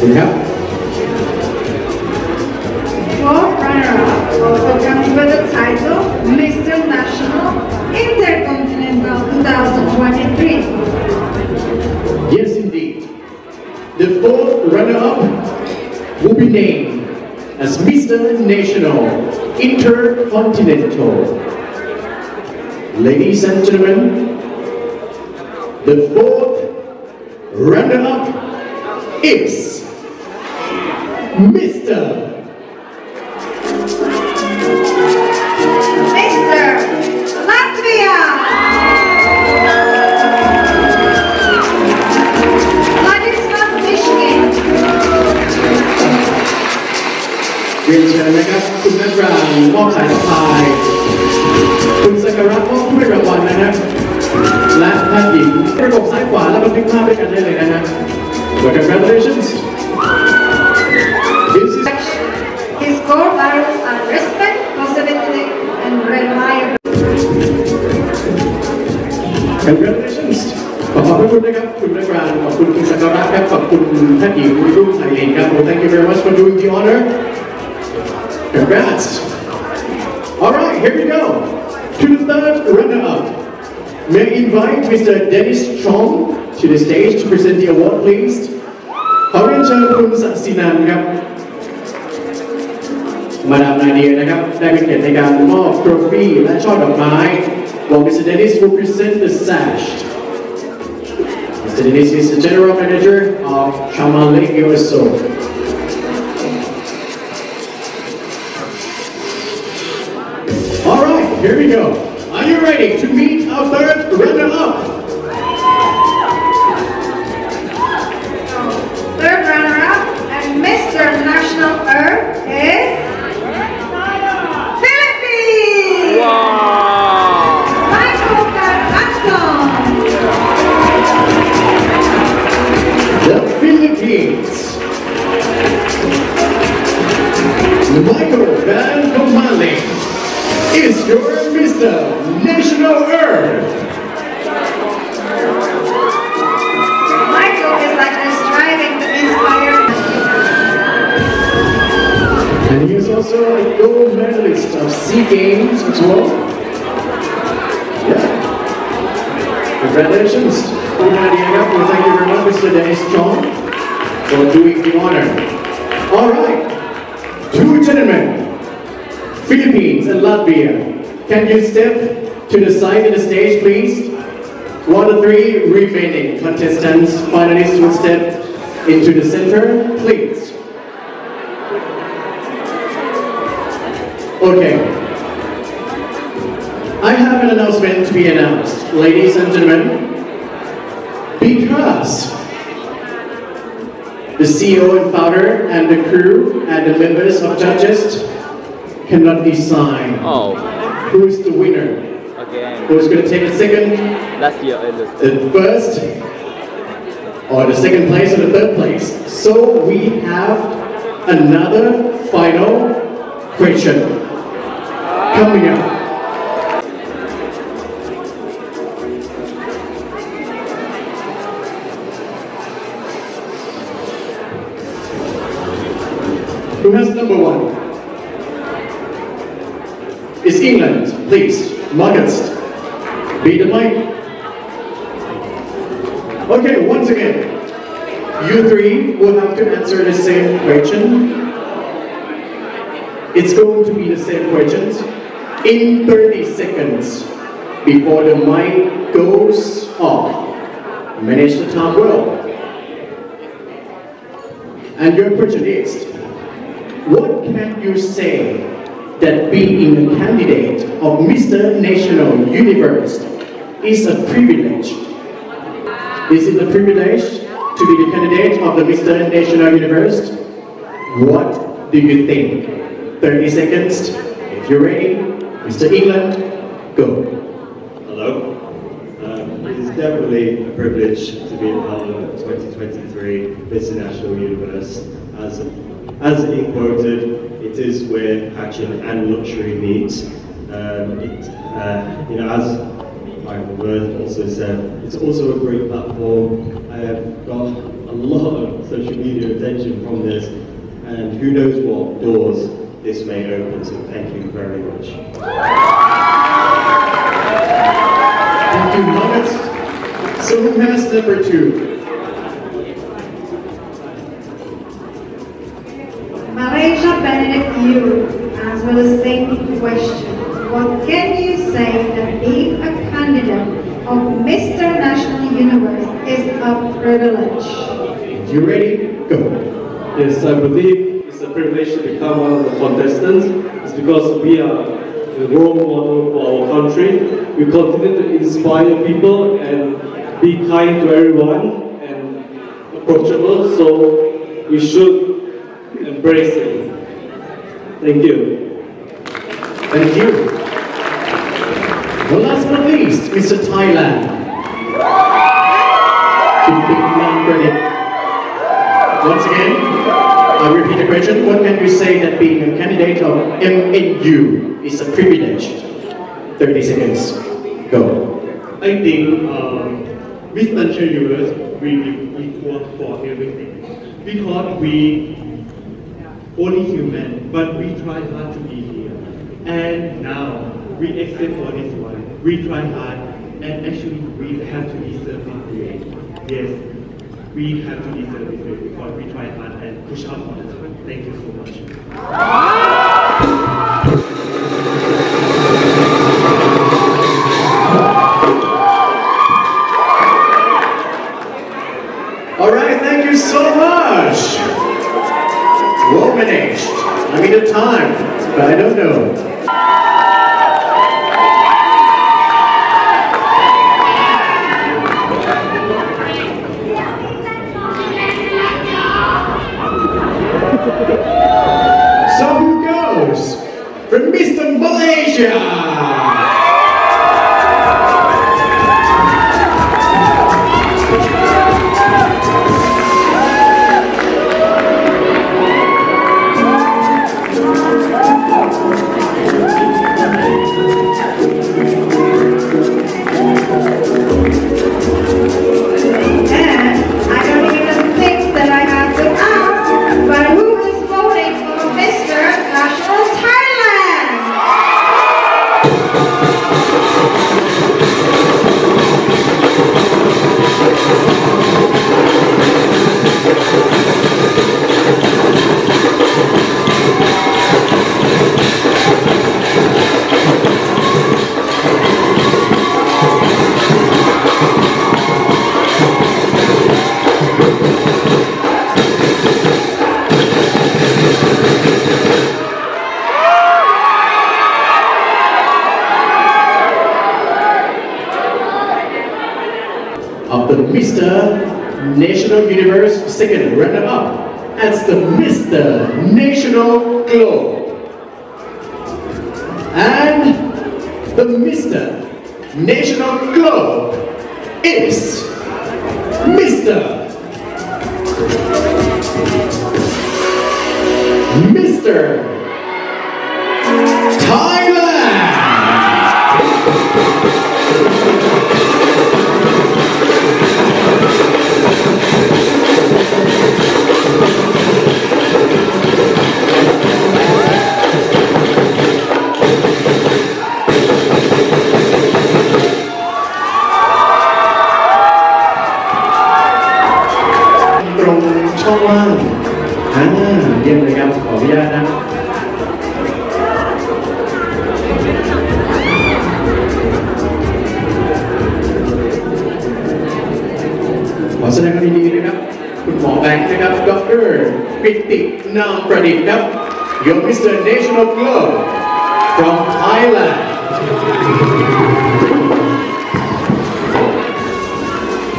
See now? Runner-up also comes with the title Mr. National Intercontinental 2023. Yes, indeed. The fourth runner-up will be named as Mr. National Intercontinental. Ladies and gentlemen, the fourth runner-up is Mr. Mr. Latvia! Vladislav Mishkin. เรียนเชิญนะครับ คุณนัทรานมอบสายสะพาย คุณสักการะมอบถ้วยรางวัลนะครับ และท่านหญิงประกบซ้ายขวาแล้วบันทึกภาพด้วยกันได้เลยนะฮะ Well, congratulations This is His core values are respect, positivity, and reliability. congratulations ขอขอบพระคุณนะครับ คุณนัทรานขอบคุณคุณสักการะครับ ขอบคุณท่านหญิงรุ่งไทยเลนครับ Well, thank you very much for doing the honor Congrats Alright, here we go to the third runner-up May we invite Mr. Dennis Chong to the stage to present the award please ขอเรียนเชิญคุณสศินันครับ มาดามนาเดียนะครับ ได้เป็นเกียรติในการมอบโทรฟี่และช่อดอกไม้ while Mr. Dennis will present the sash. Mr. Dennis is the General Manager of Shama Lakeview Asoke. Alright, here we go. Are you ready to meet our third runner-up? Third runner-up and Mr. National Earth is Philippines! Michael Caracton! The Philippines. Michael Ver Comaling is your Mr. National Earth. Michael is like striving to inspire And he is also a gold medalist of SEA Games as well. Yeah. Congratulations. Well, thank you very much, Mr. Dennis Chong, for doing the honor. All right. Two gentlemen, Philippines Latvia. Can you step to the side of the stage, please? One of three remaining contestants, finalists will step into the center, please. Okay. I have an announcement to be announced, ladies and gentlemen. Because the CEO and founder and the crew and the members of judges cannot decide Oh, who is the winner, again. who's going to take the second, Last year I the first, or the second place or the third place. So we have another final question coming up. Who has number one? England, please, August. Be the mic. Okay, once again, you three will have to answer the same question. It's going to be the same questions in 30 seconds before the mic goes off. Manage the time well. And your question is, what can you say that being a candidate of Mr. National Universe is a privilege? Is it a privilege to be the candidate of the Mr. National Universe? What do you think? 30 seconds. If you're ready, Mr. England, go. Hello. Um, it is definitely a privilege to be a part of 2023 Miss National Universe. As, as it quoted, it is where passion and luxury meet. Um, it, uh, you know, as Michael Worth also said, it's also a great platform. I have got a lot of social media attention from this, and who knows what doors this may open. So thank you very much. Thank you, Mohammed. So who has number two? Malaysia Benedict Yu as well as same question. What can you say that being a candidate of Mr. National Universe is a privilege? You ready? Go. Yes, I believe it's a privilege to become one of the contestants. It's because we are the role model for our country. We continue to inspire people and be kind to everyone and approachable, so we should embrace it. Thank you. Thank you. Well, last but not least, Mr. Thailand. Once again, I repeat the question. What can you say that being a candidate of MNU is a privilege? 30 seconds. Go. I think um, Miss Nature Universe we will equal for everything because we only human, but we try hard to be here. And now we accept for this one. We try hard, and actually we have to it today. Yes, we have to it today because we try hard and push out all the time. Thank you so much. Mr. National Universe second runner-up as the Mr. National Globe. And the Mr. National Globe is Mr. Mr. ปิตินามประดิษฐ์ครับ Your Mr. National Globe from Thailand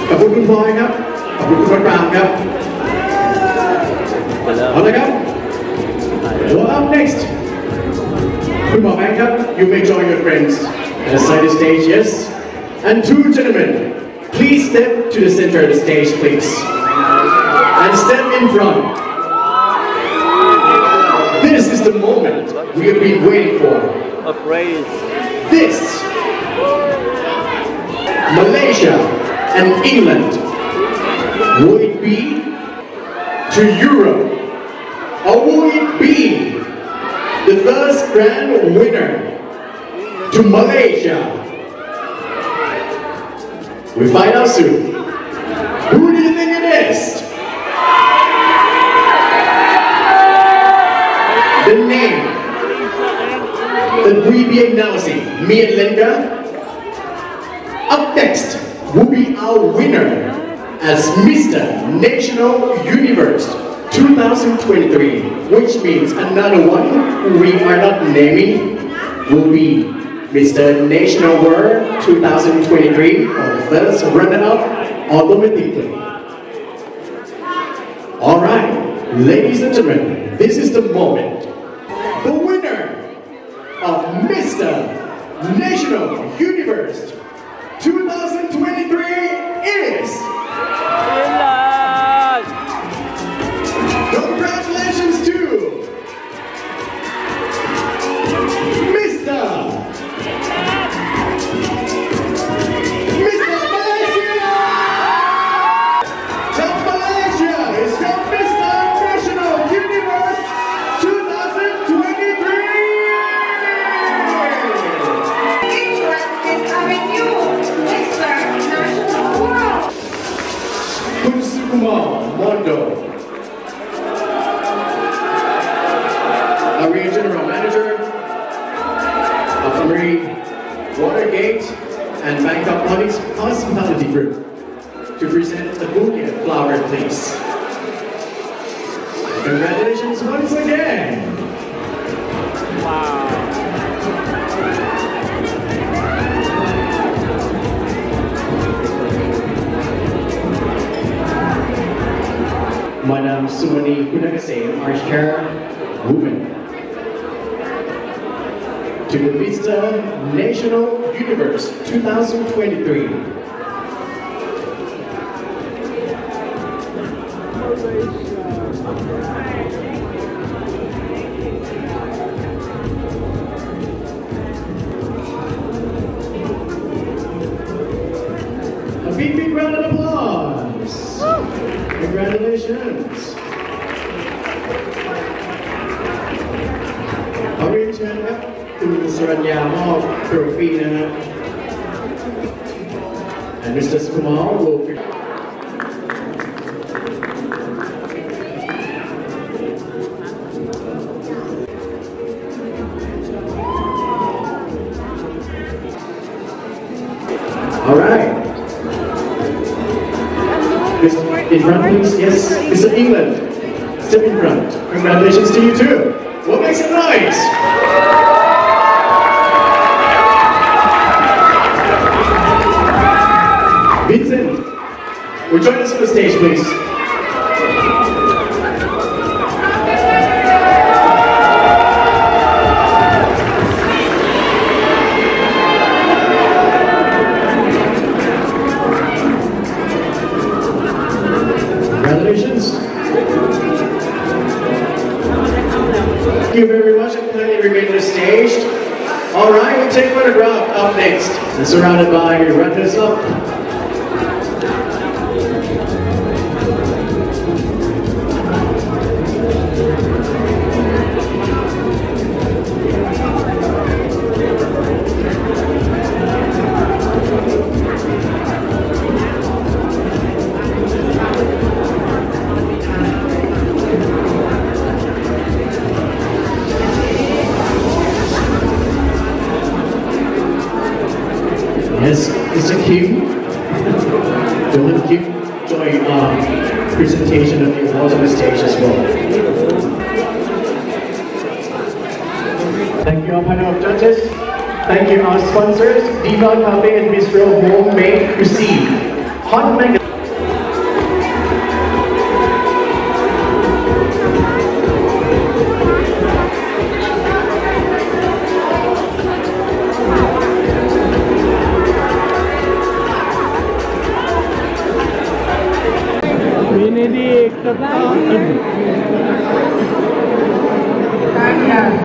ขอบคุณคุณพลอยครับ ขอบคุณคุณมะปรางครับ เอาเลยครับ Well, up next คุณหมอแบงค์ครับ You may join your friends at the side of the stage, yes? And two gentlemen, please step to the center of the stage, please. And step in front. The moment we have been waiting for. A praise. This, Malaysia and England Will it be to Europe? Or will it be the first grand winner to Malaysia? We find out soon. Who do you think it is? That we be announcing, me and Linda. Up next will be our winner as Mr. National Universe 2023, which means another one we are not naming will be Mr. National World 2023 or first runner-up automatically. All right, ladies and gentlemen, this is the moment. Mr. National Universe 2023 is. Watergate and Bangkok Hospitality Group to present the bouquet flower, please. Congratulations once again. Wow. Madam Sumani Kunagase, our chairwoman. To the Vista National Universe 2023. Of And Mr. Kumar will All right. In front, please. Yes, Mr. England. Step in front. Congratulations to you too. What makes it nice? Vincent, will you join us on the stage, please? Congratulations. Thank you very much and kindly remain on the stage. All right, we'll take photograph up next. Surrounded by runners up. Thank you, our sponsors, Diva Cafe and Bistro Homemade Cuisine. Hot Mega.